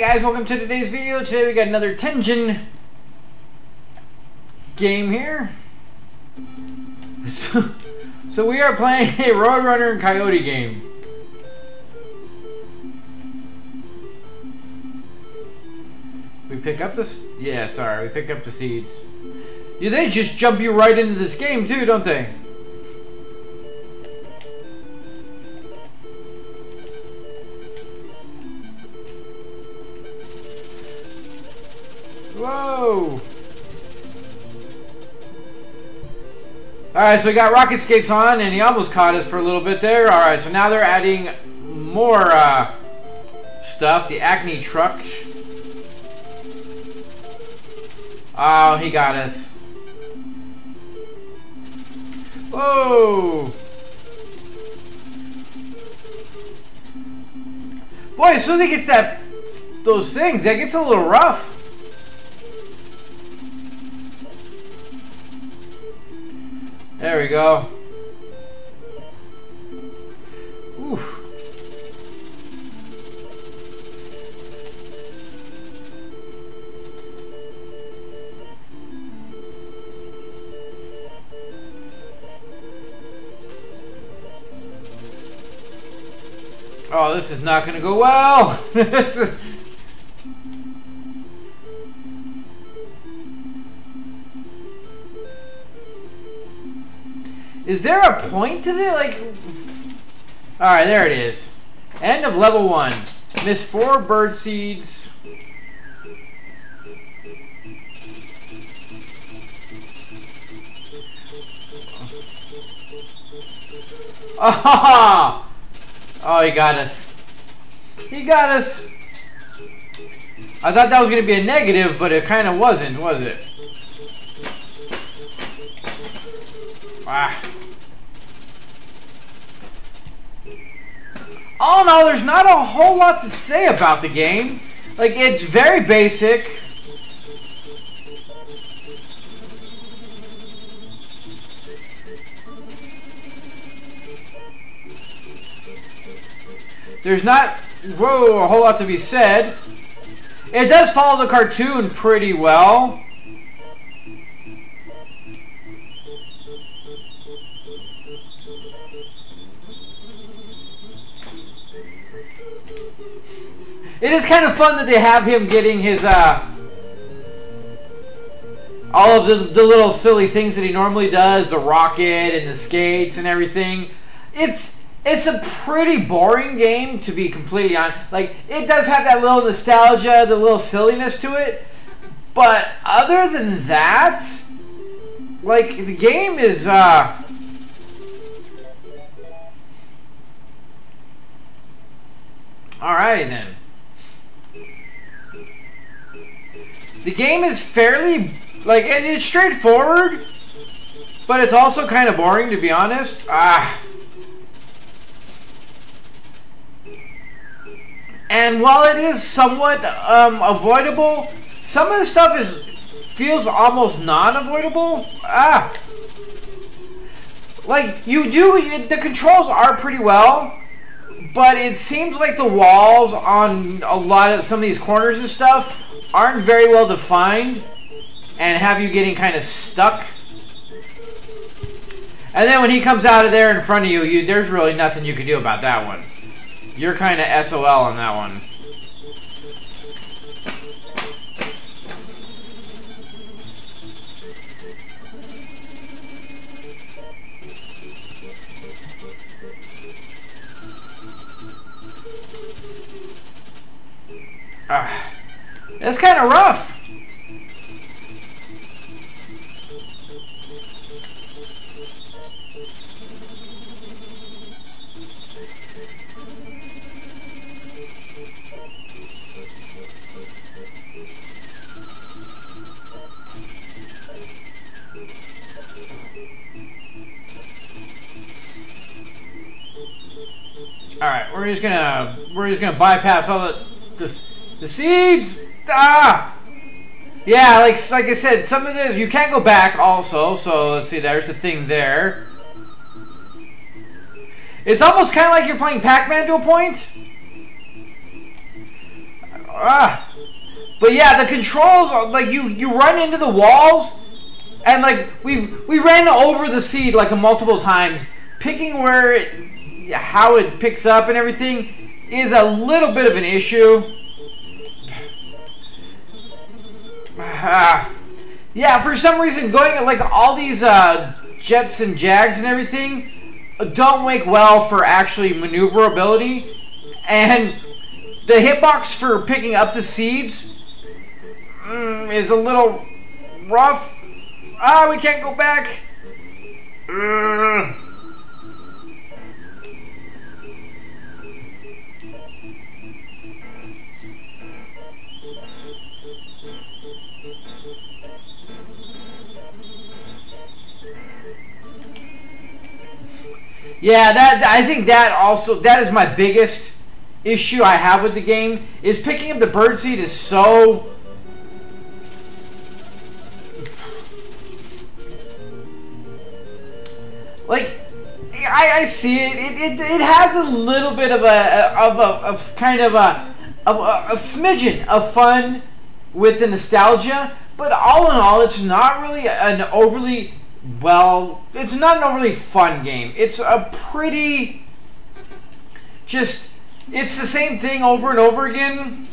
guys, welcome to today's video. Today we got another Tengen game here. So, so we are playing a Roadrunner and Coyote game. We pick up this, yeah, sorry, we pick up the seeds. Yeah, they just jump you right into this game too, don't they? Whoa! Alright, so we got rocket skates on, and he almost caught us for a little bit there. Alright, so now they're adding more uh, stuff. The Acme truck. Oh, he got us. Whoa! Boy, as soon as he gets that those things, that gets a little rough. There we go. Oof. Oh, this is not going to go well. is there a point to this? Like, all right, there it is. End of level one. Miss four bird seeds. Oh! Oh, he got us. He got us. I thought that was going to be a negative, but it kind of wasn't, was it? Ah. All in all, there's not a whole lot to say about the game. Like, it's very basic. There's not, whoa, a whole lot to be said. It does follow the cartoon pretty well. It is kind of fun that they have him getting his, uh, all of the, the little silly things that he normally does, the rocket and the skates and everything. It's, it's a pretty boring game, to be completely honest. Like, it does have that little nostalgia, the little silliness to it. But other than that, like, the game is, uh... Alrighty then. The game is fairly, like, it's straightforward, but it's also kind of boring, to be honest. Ah... And while it is somewhat um, avoidable, some of the stuff is feels almost non-avoidable. Ah, like you do, the controls are pretty well, but it seems like the walls on a lot of some of these corners and stuff aren't very well defined, and have you getting kind of stuck. And then when he comes out of there in front of you, you there's really nothing you can do about that one. You're kind of SOL on that one. Uh, it's kind of rough. All right, we're just gonna we're just gonna bypass all the the, the seeds. Ah, yeah, like like I said, some of this you can't go back also. So let's see, there's the thing there. It's almost kind of like you're playing Pac-Man to a point. Ah. But yeah, the controls are like you you run into the walls, and like we've we ran over the seed like a multiple times, picking where it, how it picks up and everything is a little bit of an issue. Ah. yeah, for some reason, going like all these uh, jets and jags and everything don't make well for actually maneuverability, and the hitbox for picking up the seeds mm, is a little rough. Ah, we can't go back. Uh. Yeah, that I think that also that is my biggest issue I have with the game is picking up the birdseed is so like I, I see it. It, it. it has a little bit of a of a of kind of a of a, a smidgen of fun with the nostalgia, but all in all, it's not really an overly well. It's not an overly fun game. It's a pretty just. It's the same thing over and over again.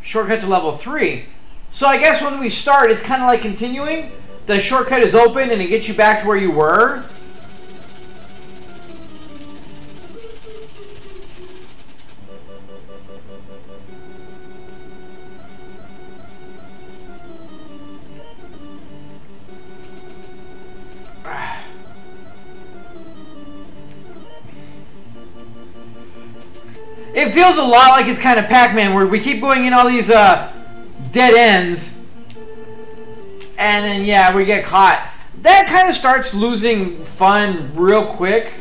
Shortcut to level three. So I guess when we start, it's kind of like continuing. The shortcut is open and it gets you back to where you were. It feels a lot like it's kind of Pac-Man where we keep going in all these uh, dead ends. And then, yeah, we get caught. That kind of starts losing fun real quick.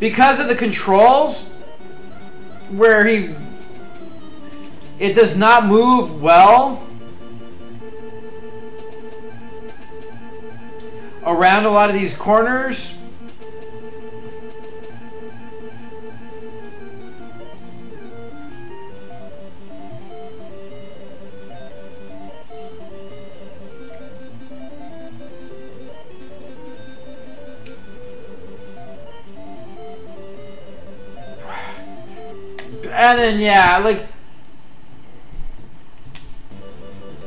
Because of the controls, where he... It does not move well. Around a lot of these corners. And then, yeah, like,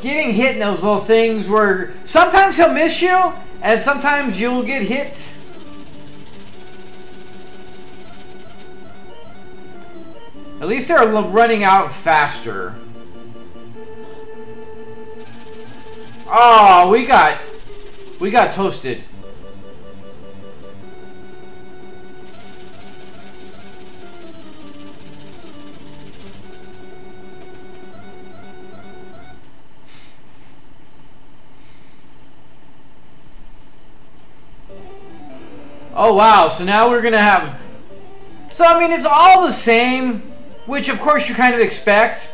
getting hit in those little things where sometimes he'll miss you, and sometimes you'll get hit. At least they're running out faster. Oh, we got, we got toasted. Oh, wow. So now we're going to have... So, I mean, it's all the same, which, of course, you kind of expect,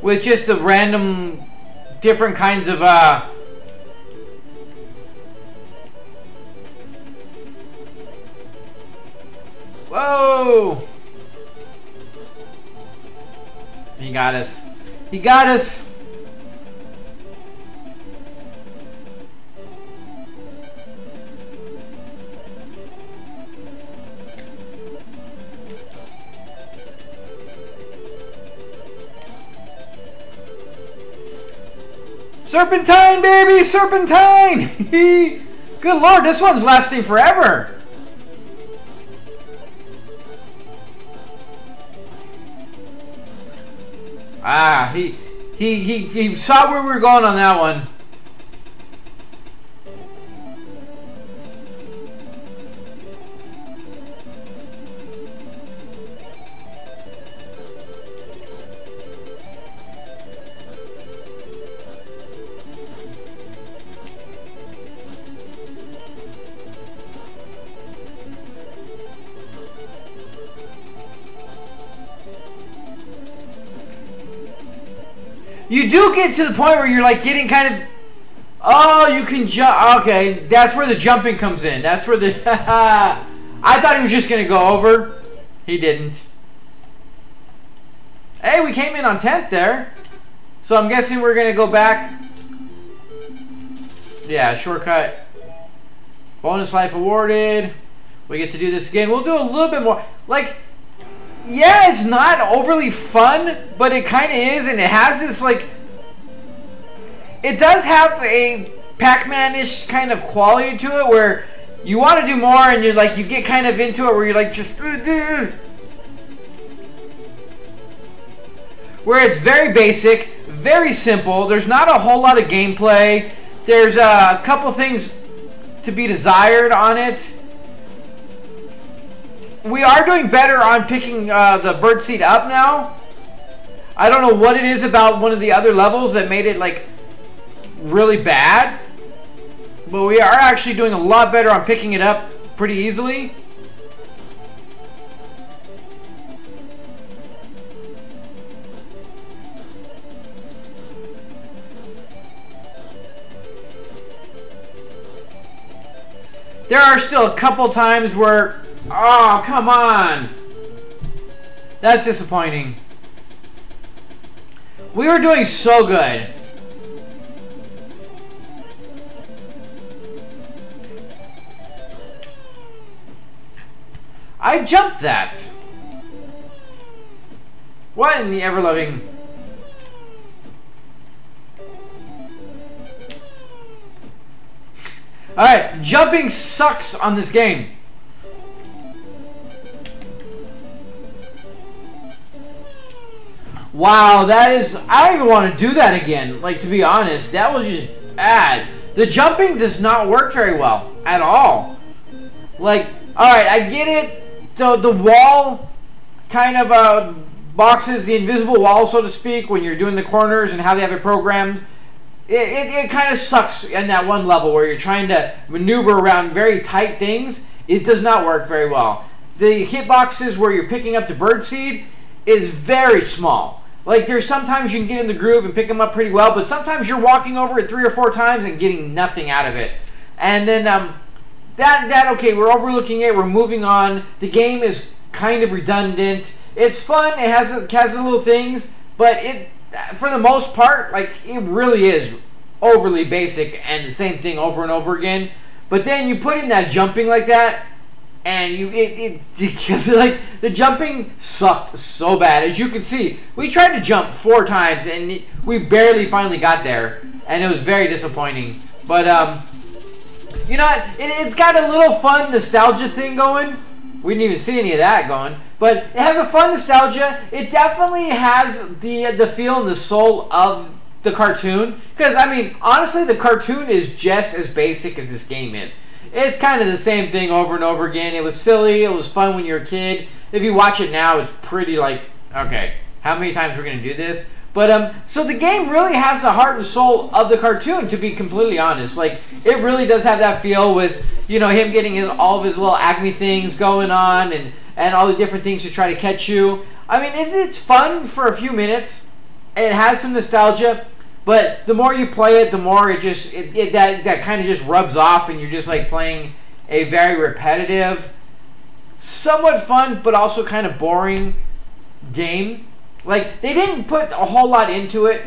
with just a random, different kinds of, uh... Whoa! He got us. He got us. Serpentine, baby! Serpentine! Good lord, this one's lasting forever! Ah, he, he, he, he saw where we were going on that one. You do get to the point where you're like getting kind of Oh, you can jump. Okay, that's where the jumping comes in. That's where the. I thought he was just gonna go over. He didn't. Hey, we came in on 10th there. So I'm guessing we're gonna go back. Yeah, shortcut. Bonus life awarded. We get to do this again. We'll do a little bit more. Like, yeah, it's not overly fun, but it kind of is, and it has this like. It does have a Pac-Man-ish kind of quality to it, where you want to do more, and you're like you get kind of into it, where you're like just. Where it's very basic, very simple. There's not a whole lot of gameplay. There's a couple things to be desired on it we are doing better on picking uh, the bird seed up now. I don't know what it is about one of the other levels that made it like really bad. But we are actually doing a lot better on picking it up pretty easily. There are still a couple times where Oh, come on! That's disappointing. We were doing so good. I jumped that. What in the ever-loving... Alright, jumping sucks on this game. Wow, that is... I don't even want to do that again. Like, to be honest, that was just bad. The jumping does not work very well at all. Like, alright, I get it. The, the wall kind of uh, boxes, the invisible wall, so to speak, when you're doing the corners and how they have it programmed. It, it, it kind of sucks in that one level where you're trying to maneuver around very tight things. It does not work very well. The hitboxes where you're picking up the bird seed is very small. Like there's sometimes you can get in the groove and pick them up pretty well, but sometimes you're walking over it three or four times and getting nothing out of it. And then um, that that okay, we're overlooking it. We're moving on. The game is kind of redundant. It's fun. It has it has little things, but it for the most part, like it really is overly basic and the same thing over and over again. But then you put in that jumping like that, and you it, it because like the jumping sucked so bad. As you can see we tried to jump four times and we barely finally got there. And it was very disappointing. But um you know it, it's got a little fun nostalgia thing going. We didn't even see any of that going. But it has a fun nostalgia. It definitely has the the feel and the soul of the cartoon. Because i mean honestly the cartoon is just as basic as this game is it's kind of the same thing over and over again. It was silly. It was fun when you were a kid. If you watch it now, it's pretty like, okay, how many times we're going to do this? But um, so the game really has the heart and soul of the cartoon. To be completely honest, like it really does have that feel with you know him getting his all of his little Acme things going on and and all the different things to try to catch you. I mean, it, it's fun for a few minutes. It has some nostalgia, but the more you play it, the more it just it, it that that kind of just rubs off, and you're just like playing a very repetitive, somewhat fun but also kind of boring game. Like they didn't put a whole lot into it.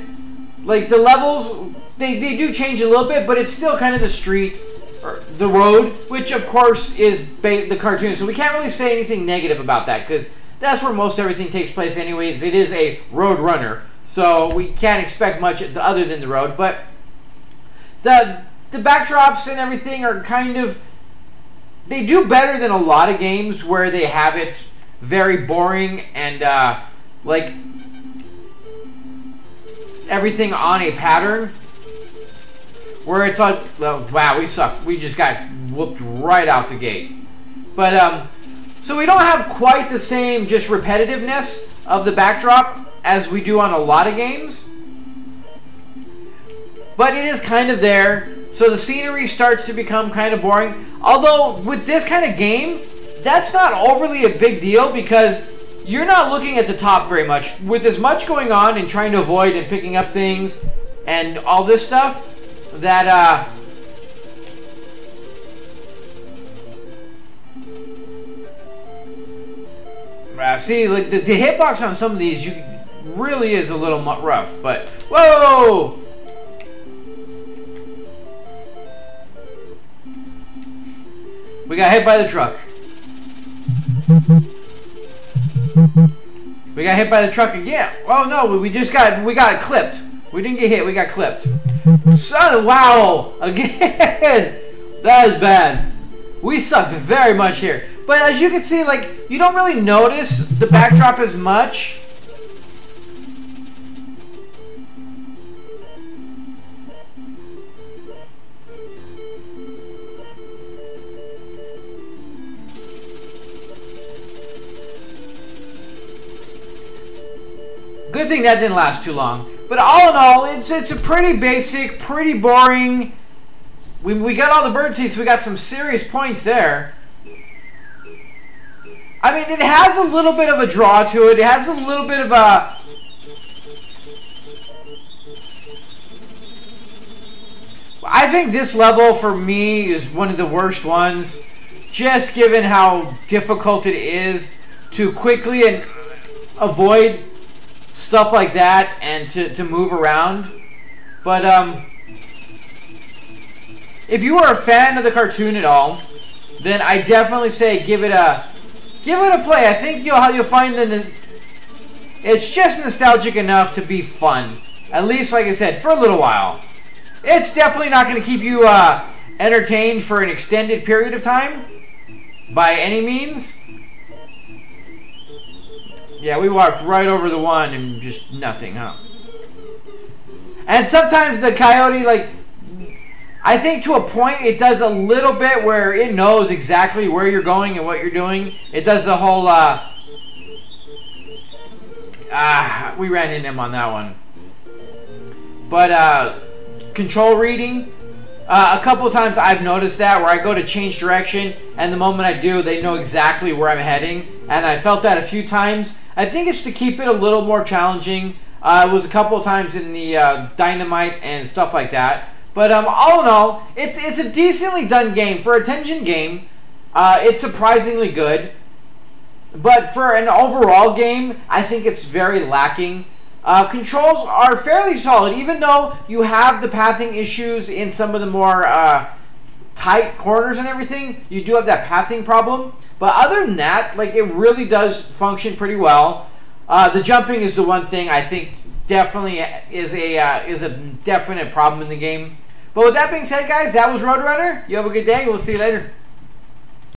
Like the levels, they, they do change a little bit, but it's still kind of the street or the road, which of course is the cartoon. So we can't really say anything negative about that because that's where most everything takes place, anyways. It is a road runner. So we can't expect much other than the road. But the the backdrops and everything are kind of they do better than a lot of games where they have it very boring and uh, like everything on a pattern where it's like wow we suck we just got whooped right out the gate but um so we don't have quite the same just repetitiveness of the backdrop as we do on a lot of games. But it is kind of there. So the scenery starts to become kind of boring. Although with this kind of game, that's not overly a big deal because you're not looking at the top very much. With as much going on and trying to avoid and picking up things and all this stuff, that uh, uh, see like the, the hitbox on some of these you really is a little rough but whoa we got hit by the truck we got hit by the truck again oh no we just got we got clipped we didn't get hit we got clipped Son, wow! Again! That is bad. We sucked very much here. But as you can see, like, you don't really notice the backdrop as much. Good thing that didn't last too long. But all in all, it's it's a pretty basic, pretty boring. We, we got all the bird seats. We got some serious points there. I mean, it has a little bit of a draw to it. It has a little bit of a... I think this level, for me, is one of the worst ones. Just given how difficult it is to quickly and avoid stuff like that and to, to move around. But um, if you are a fan of the cartoon at all, then I definitely say give it a give it a play. I think you'll you'll find that it's just nostalgic enough to be fun. At least, like I said, for a little while. It's definitely not going to keep you uh, entertained for an extended period of time, by any means. Yeah, we walked right over the one and just nothing, huh? And sometimes the coyote, like, I think to a point it does a little bit where it knows exactly where you're going and what you're doing. It does the whole, uh, ah, we ran into him on that one. But, uh, control reading, uh, a couple times I've noticed that where I go to change direction, and the moment I do, they know exactly where I'm heading. And I felt that a few times. I think it's to keep it a little more challenging. Uh, it was a couple times in the uh, dynamite and stuff like that. But um, all in all, it's it's a decently done game for a Tengen game. Uh, it's surprisingly good, but for an overall game, I think it's very lacking. Uh, controls are fairly solid, even though you have the pathing issues in some of the more uh, tight corners and everything. You do have that pathing problem, but other than that, like it really does function pretty well. Uh, the jumping is the one thing I think definitely is a uh, is a definite problem in the game. But with that being said, guys, that was Roadrunner. You have a good day. We'll see you later.